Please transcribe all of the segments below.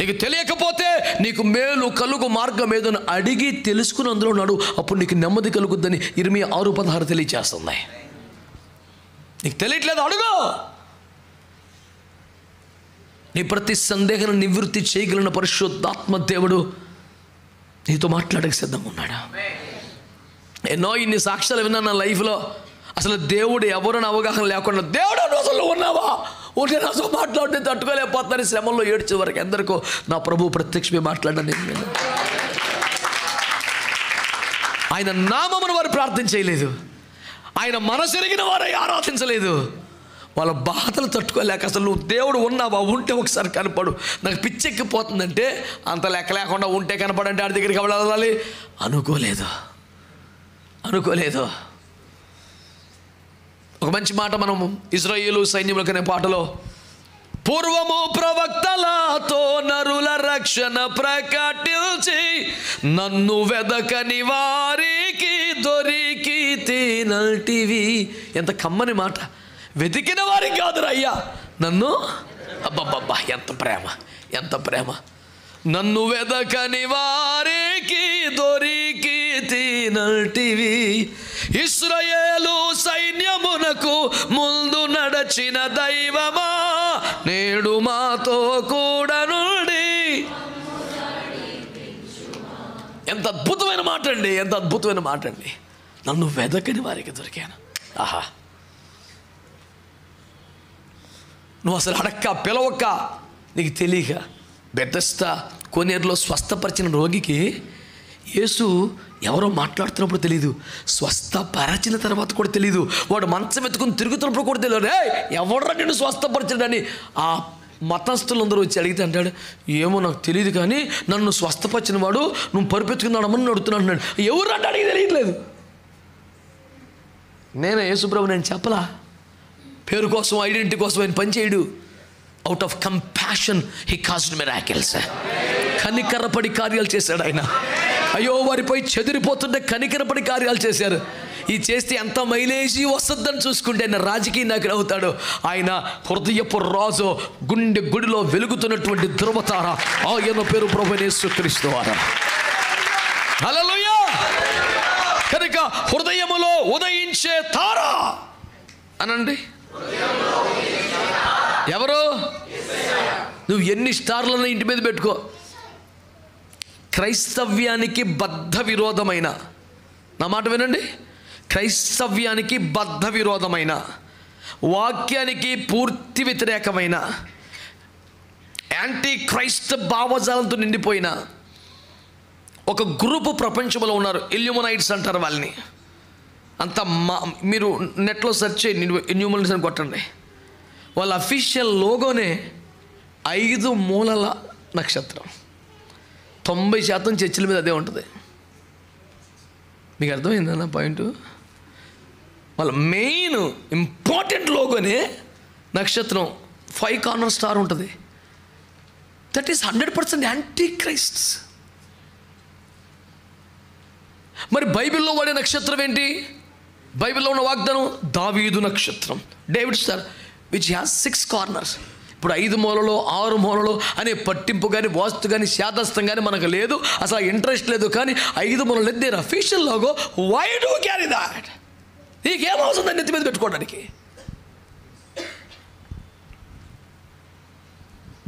నీకు తెలియకపోతే నీకు మేలు కలుగు మార్గం ఏదో అడిగి తెలుసుకుని అందులో ఉన్నాడు అప్పుడు నీకు నెమ్మది కలుగుద్దని ఇరవై ఆరు పదహారు తెలియచేస్తుంది. నీకు తెలియట్లేదు అడుగు! నీ ప్రతి సందేహాన్ని నివృత్తి చేయగలిగిన పరిశుద్ధాత్మ దేవుడు నీతో మాట్లాడక సిద్ధంగా ఉన్నాడా? ఎన్నో ఇన్ని సాక్ష్యాలు విన్నాను నా లైఫ్లో. అసలు దేవుడు ఎవరని అవగాహన లేకుండా దేవుడు అసలు ఉన్నావా? ఒకటి నాతో మాట్లాడితే తట్టుకోలేకపోతాను శ్రమంలో ఏడ్చే వరకు ఎందరికో నా ప్రభు ప్రత్యక్షమే మాట్లాడాను నేను ఆయన నామమును వారు ప్రార్థన చేయలేదు. ఆయన మనసెరిగిన వారే ఆరాధించలేదు. వాళ్ళ బాధలు తట్టుకోలేక అసలు నువ్వు దేవుడు ఉన్నావా? ఉంటే ఒకసారి కనపడు. నాకు పిచ్చెక్కిపోతుందంటే అంత లెక్క లేకుండా ఉంటే కనపడంటే ఆడి దగ్గరికి వెళ్ళాలి? అనుకోలేదు. అనుకోలేదు. ఒక మంచి మాట మనం ఇజ్రాయేలు సైన్యములకు అనే పాటలో పూర్వము ప్రవక్తలతో నరుల రక్షణ ప్రకటించి నన్ను వెదకని వారికి దొరికి తినటివి ఎంత కమ్మని మాట. వెతికిన వారికి కాదురా అయ్యా నన్ను అబ్బబ్బబ్బా ఎంత ప్రేమ ఎంత ప్రేమ. నన్ను వెదకని వారికి దొరికి తినటివి ఇస్రయేలు సైన్యమునకు ముందు నడచిన దైవమా? నేడు మాతో కూడా నుండి ఎంత అద్భుతమైన మాట అండి ఎంత అద్భుతమైన మాట అండి నన్ను వెదకని వారికి దొరికాను. ఆహా. నువ్వు అసలు అడక్క పిలవక్క. నీకు తెలియక బెదస్తా కోనేరులో స్వస్థపరిచిన రోగికి యేసు ఎవరో మాట్లాడుతున్నప్పుడు తెలియదు స్వస్థపరచిన తర్వాత కూడా తెలియదు వాడు మంచం ఎత్తుకుని తిరుగుతున్నప్పుడు కూడా తెలియదు రే ఎవడరా నేను స్వస్థపరచడని ఆ మతస్థులందరూ వచ్చి అడిగితే అంటాడు ఏమో నాకు తెలియదు కానీ నన్ను స్వస్థపరిచిన వాడు నువ్వు పరుపెత్తుకున్నాడమని అడుగుతున్నాడు అంటున్నాడు. ఎవరు అంటే అడిగి తెలియట్లేదు. నేనే యేసుప్రభు నేను చెప్పలా? పేరు కోసం ఐడెంటిటీ కోసం ఆయన పనిచేయడు out of compassion he cast miracles కనికరపడి కార్యాలు చేశాడు ఆయన. అయ్యో వారిపై చెదిరిపోతుంటే కనికరపడి కార్యాలు చేశారు. ఈ చేస్తే ఎంత మైలేజీ వస్తుందని చూసుకుంటే ఆయన రాజకీయ నాయకుడు అవుతాడు. ఆయన హృదయపు రాజు గుండె గుడిలో వెలుగుతున్నటువంటి ధృవతార. ఆయన పేరు ప్రభునేశ్వక్రీస్తు వారా. హల్లెలూయా! కనుక హృదయములో ఉదయించే తార అనండి. ఎవరు? నువ్వు ఎన్ని స్టార్లను ఇంటి మీద పెట్టుకో. క్రైస్తవ్యానికి బద్ధ విరోధమైన నా మాట వినండి. క్రైస్తవ్యానికి బద్ధ విరోధమైన వాక్యానికి పూర్తి వ్యతిరేకమైన. యాంటీ క్రైస్త భావజాలంతో నిండిపోయిన. ఒక గ్రూపు ప్రపంచంలో ఉన్నారు ఇల్యూమనైట్స్ అంటారు వాళ్ళని. అంత మా మీరు నెట్లో సెర్చ్ చేయండి ఇన్యూమల్స్ అని కొట్టండి. వాళ్ళ అఫీషియల్ లోగోనే ఐదు మూలల నక్షత్రం. తొంభై శాతం చర్చిల మీద అదే ఉంటుంది. మీకు అర్థమైందన్న పాయింట్? వాళ్ళ మెయిన్ ఇంపార్టెంట్ లోగోనే నక్షత్రం ఫైవ్ కార్నర్ స్టార్ ఉంటుంది. That is hundred percent anti Christ మరి బైబిల్లో వాడే నక్షత్రం ఏంటి? బైబిల్లో ఉన్న వాగ్దానం దావీదు నక్షత్రం. David star which has six corners ఇప్పుడు ఐదు మూలలో ఆరు మూలలో అనే పట్టింపు కానీ వాస్తు కానీ శాతస్థం కానీ మనకు లేదు. అసలు ఇంట్రెస్ట్ లేదు. కానీ ఐదు మూలలు లేదు. There official logo why do carry that నీకేం అవసరం దాన్ని నెత్తి మీద పెట్టుకోవడానికి?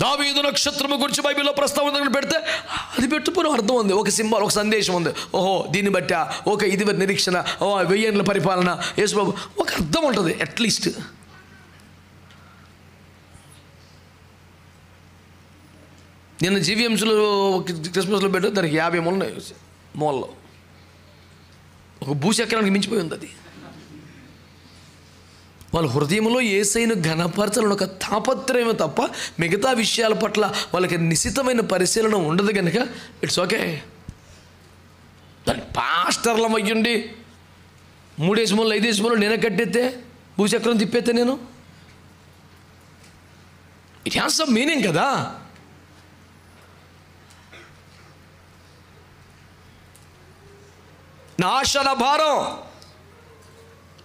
దావీదు నక్షత్రము గురించి బైబిల్లో ప్రస్తావన పెడితే అది పెట్టుకుని అర్థం ఉంది. ఒక సింబల్ ఒక సందేశం ఉంది. ఓహో దీన్ని బట్టి? ఒక ఇది నిరీక్షణ. ఓ వెయ్యేళ్ళ పరిపాలన. యేసుబాబు ఒక అర్థం ఉంటుంది అట్లీస్ట్ నిన్న జీవీఎంసీలో క్రిస్మస్లో పెట్టు దానికి యాభై మూలలు ఉన్నాయి. మూలలో. ఒక భూచక్రానికి మించిపోయి ఉంది అది. వాళ్ళ హృదయంలో ఏసైను ఘనపరచాలని ఒక తాపత్రయమే తప్ప మిగతా విషయాల పట్ల వాళ్ళకి నిశితమైన పరిశీలన ఉండదు కనుక ఇట్స్ ఓకే దాని పాస్టర్లం అయ్యుండి మూడేసి మూలలు ఐదేసి మూలలు నేనే కట్టెత్తే భూచక్రం తిప్పేస్తే నేను? ఇట్ హ్యాస్ సమ్ మీనింగ్ కదా. నా ఆశల భారం.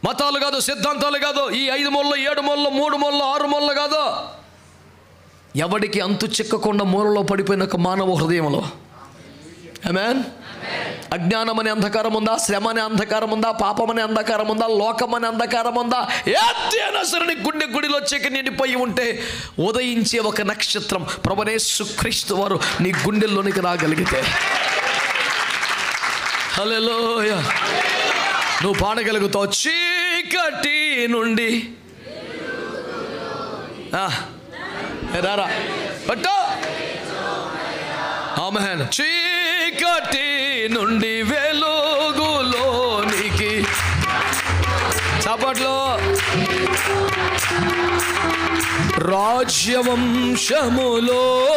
మతాలు కాదు సిద్ధాంతాలు కాదు ఈ ఐదు మొల్ల ఏడు మొల్ల మూడు మొల్ల ఆరు మూలలో కాదు. ఎవడికి అంతు చిక్కకుండా మూలలో పడిపోయిన ఒక మానవ హృదయంలో. ఆమెన్ అజ్ఞానం అనే అంధకారం ఉందా? శ్రమ అనే అంధకారం ఉందా? పాపం అనే అంధకారం ఉందా? లోకం అనే అంధకారం ఉందా? ఏదైనా సరే గుండె గుడిలో చెక్కి నిండిపోయి ఉంటే ఉదయించే ఒక నక్షత్రం ప్రభనేసు క్రీస్తు వారు నీ గుండెల్లోనికి రాగలిగితే. హలోయ నువ్వు పాడగలుగుతావు. చీకటి నుండి. ఆ, రారా పట్టు. ఆమెన్. చీకటి నుండి వెలుగులోనికి. చప్పట్లో. రాజ్యవంశములో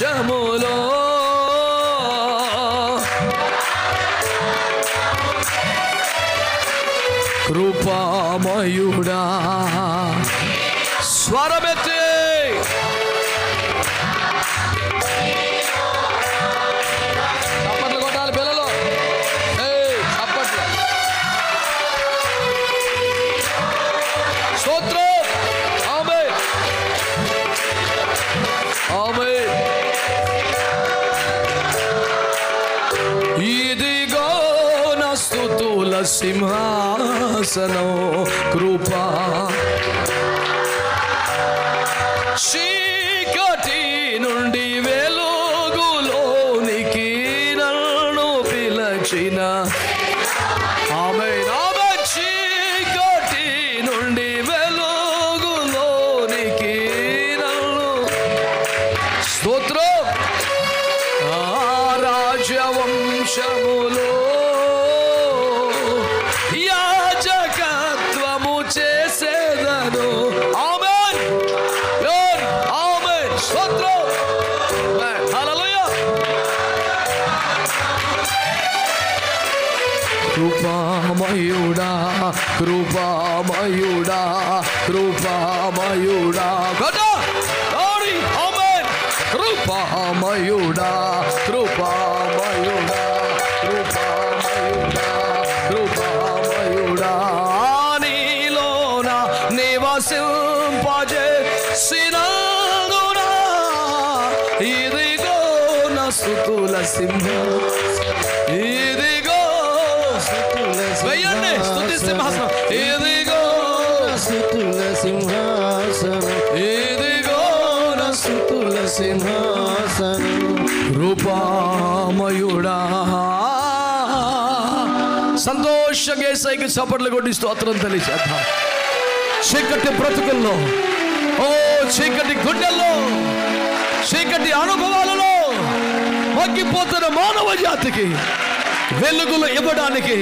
రాజవంశములో కృపామయుడా స్వరమెత్తి చప్పట్లు కొట్టాలి పిల్లలు ఏయ్, చప్పట్లు స్తోత్రం సింహాసనం కృపా చీకటి నుండి వెలుగులోనికి నన్ను పిలచిన ఆమె ఆమె చీకటి నుండి వెలుగులోనికి నన్ను స్తోత్రం. ఆ కృపామయుడా కృపామయుడా. కృపామయుడా కృపామయుడా కృపామయుడా కృపామయుడా కృపామయుడా. నీలోన నివసింపజే ఇదిగో నా సింహాసనం. ఇదిగో సింహాసనం. ఇదిగో నా స్థుతుల సింహాసనం. రూపామయుడా. సంతోషంగా ఏసైకి చప్పట్లు కొట్టి స్తోత్రం తెలియచేద్దాం చీకటి బ్రతుకుల్లో ఓ చీకటి గుండెల్లో చీకటి అనుభవాలలో మగ్గిపోతున్న మానవ జాతికి వెలుగులు ఇవ్వడానికి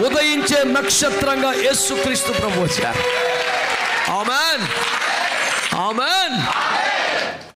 ఉదయించే నక్షత్రంగా యేసుక్రీస్తు ప్రభు వచ్చారు ఆమెన్. ఆమెన్.